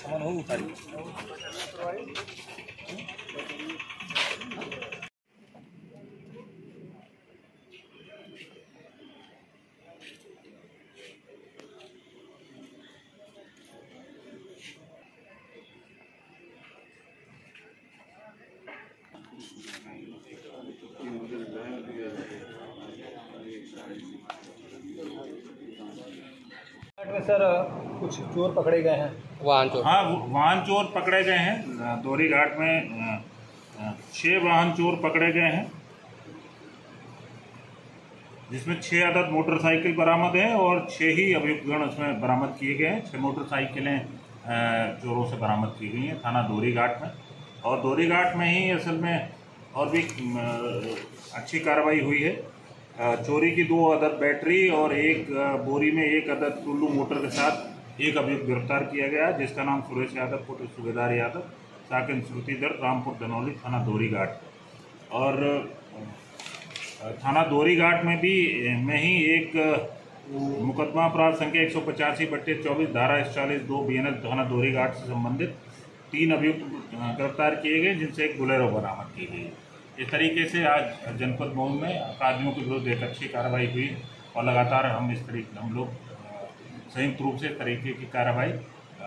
सामान हो उठाई में सर कुछ चोर पकड़े गए हैं। वाहन चोर। हाँ वाहन चोर पकड़े गए हैं। दोरी घाट में छह वाहन चोर पकड़े गए हैं। जिसमें छह अदद मोटरसाइकिल बरामद है और छह ही अभियुक्तगण उसमें बरामद किए गए हैं। छह मोटरसाइकिलें चोरों से बरामद की गई हैं थाना दोरी घाट में। और दोरी घाट में ही असल में और भी अच्छी कार्रवाई हुई है। चोरी की दो अदद बैटरी और एक बोरी में एक अदद टुल्लू मोटर के साथ एक अभियुक्त गिरफ़्तार किया गया, जिसका नाम सुरेश यादव, पुत्र सूबेदार यादव साकिन श्रुतिधर रामपुर धनौली थाना दोरी घाट। और थाना दोरी घाट में भी, में ही एक मुकदमा अपराध संख्या एक सौ पचासी बट्टे चौबीस धारा एक चालीस दो बी थाना दोरी घाट से संबंधित तीन अभियुक्त गिरफ़्तार किए गए, जिनसे एक बुलेरो बरामद की गई। इस तरीके से आज जनपद भवन में अपराधियों के विरुद्ध एक अच्छी कार्रवाई हुई और लगातार हम इस तरीके हम लोग संयुक्त रूप से तरीके की कार्रवाई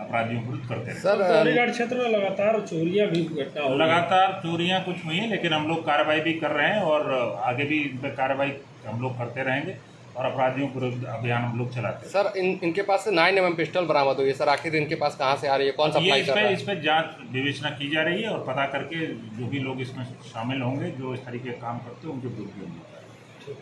अपराधियों के विरुद्ध करते रहे। सर अलीगढ़ क्षेत्र में लगातार चोरियाँ भी घटना हो रही है लगातार चोरियाँ कुछ हुई हैं लेकिन हम लोग कार्रवाई भी कर रहे हैं और आगे भी इन पर कार्रवाई हम लोग करते रहेंगे। और अपराधियों के विरुद्ध अभियान हम लोग चलाते हैं। सर इन इनके पास से नाइन एम पिस्टल बरामद हुई है। सर आखिर इनके पास कहाँ से आ रही है? कौन सा इस पर कर रहा इसमें है इसमें जाँच विवेचना की जा रही है और पता करके जो भी लोग इसमें शामिल होंगे जो इस तरीके के काम करते हैं उनके विरुद्ध भी करेंगे।